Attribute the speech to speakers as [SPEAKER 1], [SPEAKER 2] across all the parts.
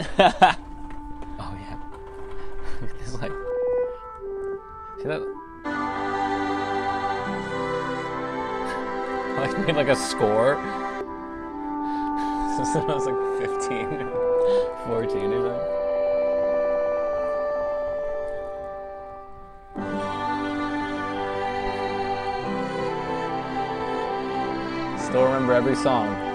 [SPEAKER 1] oh yeah. At like. See that? like made like a score. Since I was like 15, 14 or something. Still remember every song.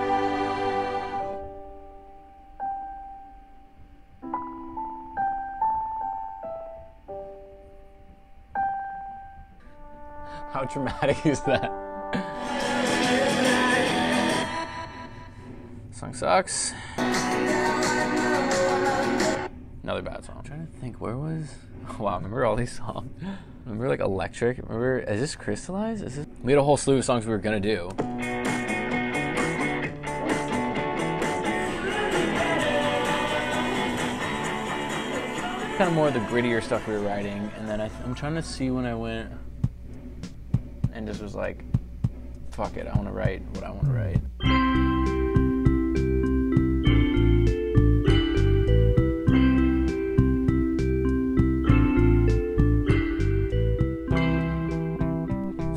[SPEAKER 1] Dramatic is that? Song sucks. Another bad song. I'm trying to think, where was. Wow, remember all these songs? Remember like Electric? Remember, is this Crystallized? Is this... We had a whole slew of songs we were gonna do. Kind of more of the grittier stuff we were writing, and then I I'm trying to see when I went and just was like, fuck it, I want to write what I want to write.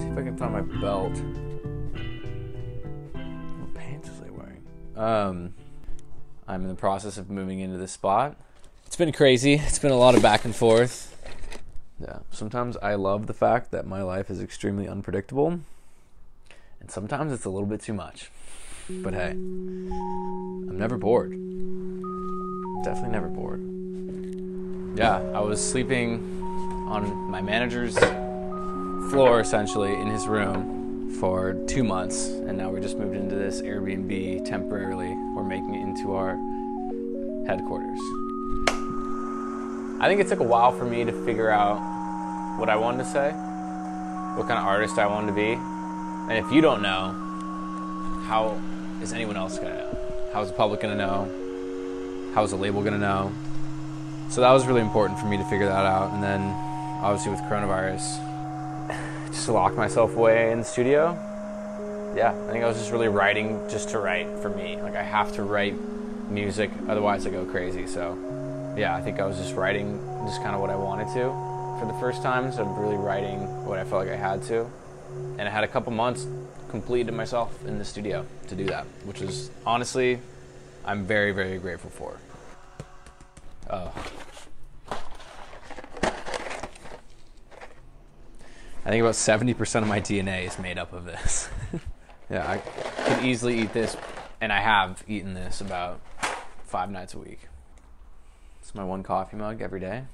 [SPEAKER 1] see if I can find my belt. What pants was I wearing? Um, I'm in the process of moving into this spot. It's been crazy. It's been a lot of back and forth. Yeah. Sometimes I love the fact that my life is extremely unpredictable, and sometimes it's a little bit too much. But hey, I'm never bored. Definitely never bored. Yeah, I was sleeping on my manager's floor essentially in his room for two months, and now we just moved into this Airbnb temporarily. We're making it into our headquarters. I think it took a while for me to figure out what I wanted to say, what kind of artist I wanted to be. And if you don't know, how is anyone else gonna know? How is the public gonna know? How is the label gonna know? So that was really important for me to figure that out. And then obviously with coronavirus, just to lock myself away in the studio. Yeah, I think I was just really writing just to write for me. Like I have to write music, otherwise I go crazy. So yeah, I think I was just writing just kind of what I wanted to for the first time. So I'm really writing what I felt like I had to. And I had a couple months completed myself in the studio to do that, which is honestly, I'm very, very grateful for. Oh. I think about 70% of my DNA is made up of this. yeah, I could easily eat this, and I have eaten this about five nights a week. It's my one coffee mug every day.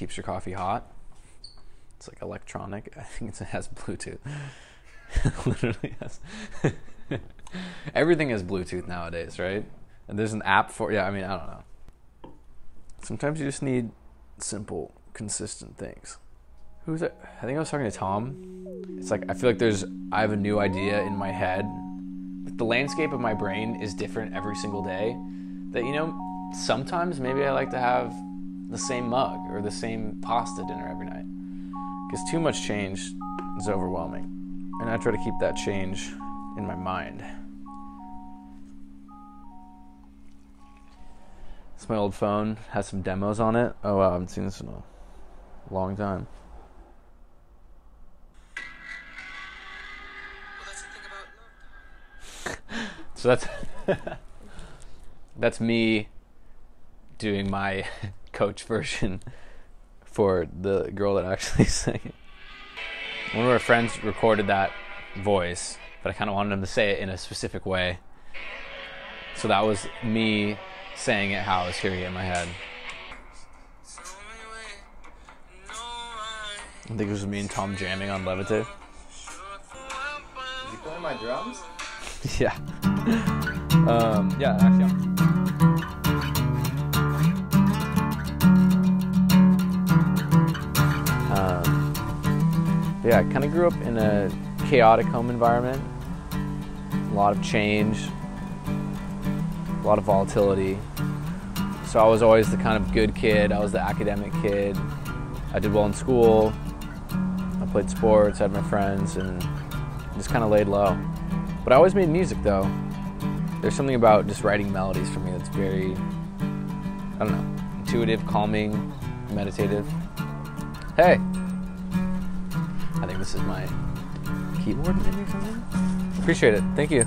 [SPEAKER 1] Keeps your coffee hot. It's like electronic. I think it has Bluetooth. literally has. Everything has Bluetooth nowadays, right? And there's an app for. Yeah, I mean, I don't know. Sometimes you just need simple, consistent things. Who's it? I think I was talking to Tom. It's like I feel like there's. I have a new idea in my head. The landscape of my brain is different every single day. That you know, sometimes maybe I like to have the same mug or the same pasta dinner every night. Because too much change is overwhelming. And I try to keep that change in my mind. It's my old phone, has some demos on it. Oh wow, I haven't seen this in a long time. So that's that's me doing my coach version for the girl that actually sang it. One of our friends recorded that voice, but I kind of wanted him to say it in a specific way. So that was me saying it how I was hearing it in my head. I think it was me and Tom jamming on Levitate.
[SPEAKER 2] You playing my drums?
[SPEAKER 1] yeah. Um, yeah, actually. I'm- yeah, I kind of grew up in a chaotic home environment. A lot of change, a lot of volatility. So I was always the kind of good kid. I was the academic kid. I did well in school. I played sports, had my friends, and just kind of laid low. But I always made music though. There's something about just writing melodies for me that's very I don't know, intuitive, calming, meditative. Hey, this is my keyboard, maybe something. Appreciate it. Thank you.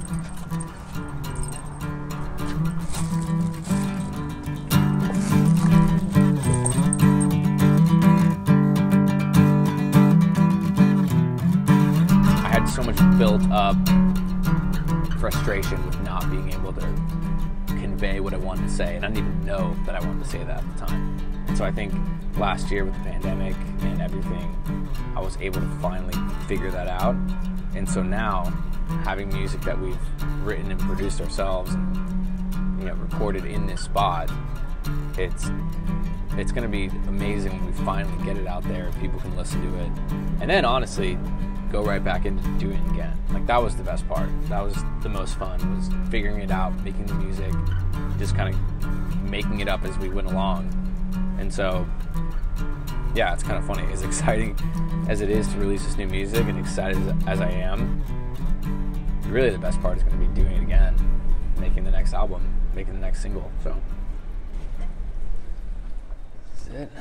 [SPEAKER 1] I had so much built up frustration with not being able to convey what I wanted to say, and I didn't even know that I wanted to say that at the time. So I think last year with the pandemic and everything, I was able to finally figure that out. And so now, having music that we've written and produced ourselves and you know recorded in this spot, it's it's going to be amazing when we finally get it out there. And people can listen to it, and then honestly, go right back into doing it again. Like that was the best part. That was the most fun. Was figuring it out, making the music, just kind of making it up as we went along. And so, yeah, it's kind of funny. As exciting as it is to release this new music, and excited as I am, really the best part is going to be doing it again, making the next album, making the next single. So. That's it.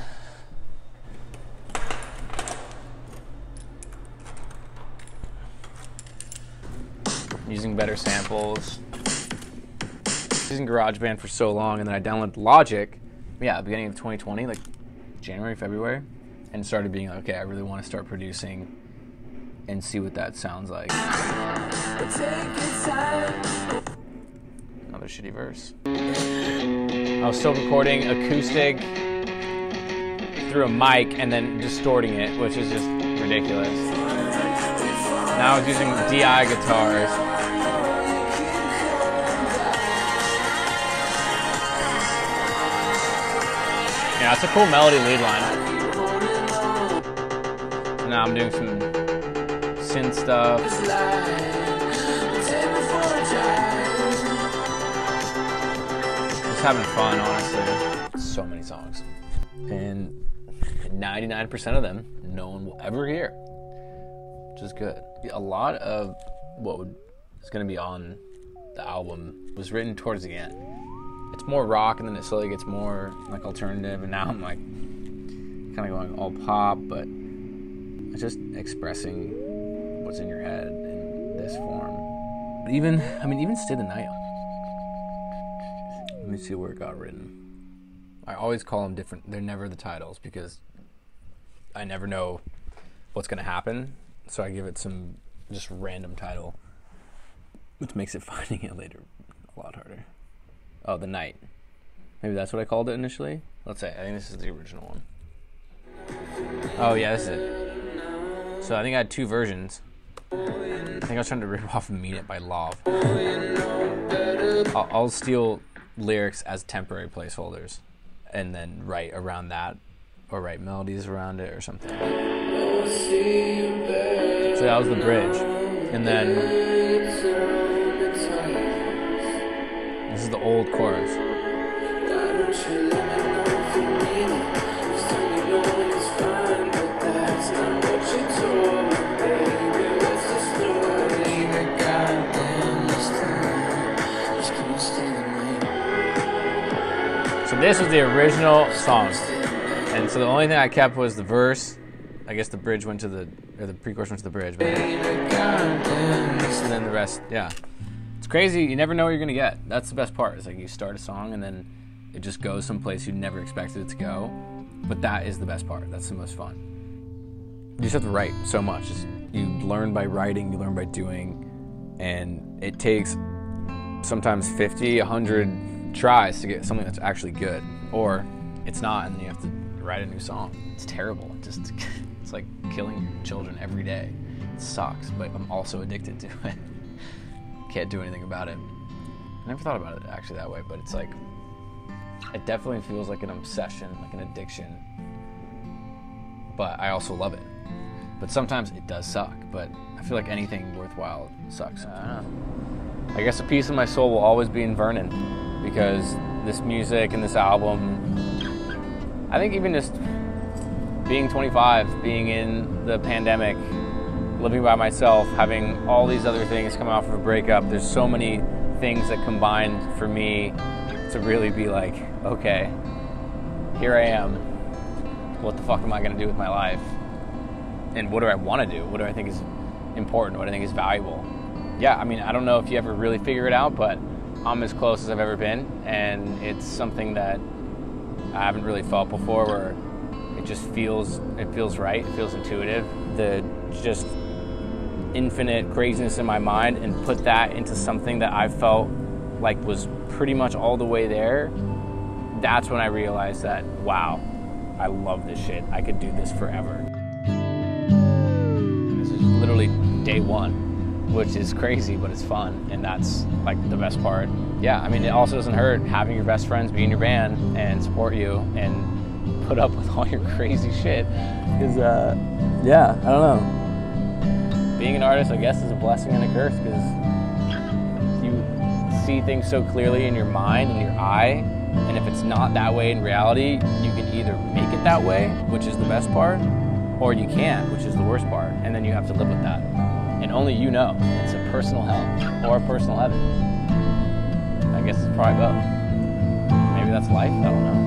[SPEAKER 1] Using better samples. Using GarageBand for so long, and then I downloaded Logic. Yeah, beginning of 2020, like January, February, and started being like, okay, I really want to start producing and see what that sounds like. Another shitty verse. I was still recording acoustic through a mic and then distorting it, which is just ridiculous. Now I was using DI guitars. Yeah, it's a cool melody lead line. Now I'm doing some synth stuff. Just having fun, honestly. So many songs. And 99% of them no one will ever hear, which is good. A lot of what is going to be on the album was written towards the end. It's more rock, and then it slowly gets more like alternative, and now I'm like kind of going all pop, but it's just expressing what's in your head in this form. But even, I mean, even Stay the Night. Let me see where it got written. I always call them different. They're never the titles because I never know what's going to happen. So I give it some just random title, which makes it finding it later a lot harder. Oh, The Night. Maybe that's what I called it initially. Let's say. I think this is the original one. Oh, yeah, this is it. So I think I had two versions. I think I was trying to rip off Mean It by Lauv. I'll, I'll steal lyrics as temporary placeholders and then write around that or write melodies around it or something. So that was the bridge. And then this is the old chorus. So this was the original song. And so the only thing I kept was the verse. I guess the bridge went to the, or the pre-chorus went to the bridge. But, and then the rest, yeah. It's crazy. You never know what you're gonna get. That's the best part. Is like you start a song and then it just goes someplace you never expected it to go. But that is the best part. That's the most fun. You just have to write so much. Just, you learn by writing. You learn by doing, and it takes sometimes 50, 100 tries to get something that's actually good, or it's not, and then you have to write a new song. It's terrible. It just it's like killing your children every day. It sucks, but I'm also addicted to it. Can't do anything about it. I never thought about it actually that way, but it's like it definitely feels like an obsession, like an addiction. But I also love it. But sometimes it does suck. But I feel like anything worthwhile sucks. I don't know. I guess a piece of my soul will always be in Vernon because this music and this album I think even just being 25, being in the pandemic, living by myself, having all these other things come off of a breakup, there's so many things that combined for me to really be like, okay, here I am. What the fuck am I going to do with my life? And what do I want to do? What do I think is important? What do I think is valuable? Yeah, I mean, I don't know if you ever really figure it out, but I'm as close as I've ever been, and it's something that I haven't really felt before where it just feels it feels right, it feels intuitive. The just infinite craziness in my mind and put that into something that I felt like was pretty much all the way there. That's when I realized that wow, I love this shit. I could do this forever. This is literally day one, which is crazy, but it's fun, and that's like the best part. Yeah, I mean, it also doesn't hurt having your best friends be in your band and support you and put up with all your crazy shit. Because, uh, yeah, I don't know. An artist, I guess, is a blessing and a curse because you see things so clearly in your mind and your eye and if it's not that way in reality, you can either make it that way, which is the best part, or you can't, which is the worst part. And then you have to live with that. And only you know. It's a personal hell or a personal heaven. I guess it's probably both. Maybe that's life. I don't know.